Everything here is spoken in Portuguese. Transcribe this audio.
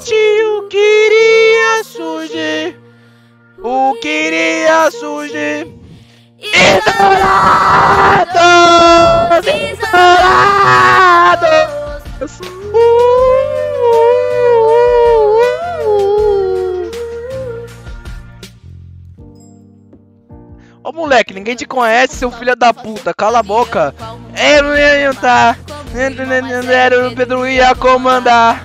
tio queria surgir. O queria surgir. Ignorados! Ignorados! Ô moleque, ninguém te conhece, seu filho da puta, cala a boca. É, não ia tá. Era o Pedro ia comandar.